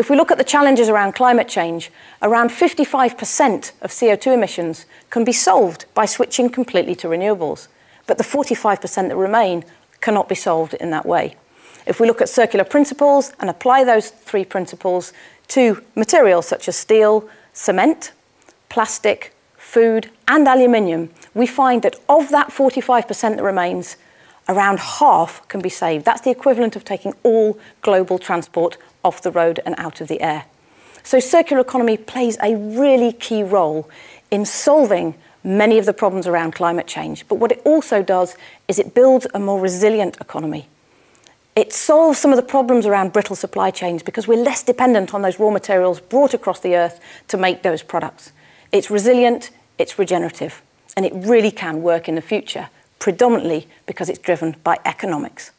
If we look at the challenges around climate change, around 55% of CO2 emissions can be solved by switching completely to renewables. But the 45% that remain cannot be solved in that way. If we look at circular principles and apply those three principles to materials such as steel, cement, plastic, food, and aluminium, we find that of that 45% that remains, around half can be saved. That's the equivalent of taking all global transport off the road and out of the air. So circular economy plays a really key role in solving many of the problems around climate change. But what it also does is it builds a more resilient economy. It solves some of the problems around brittle supply chains because we're less dependent on those raw materials brought across the earth to make those products. It's resilient, it's regenerative, and it really can work in the future, predominantly because it's driven by economics.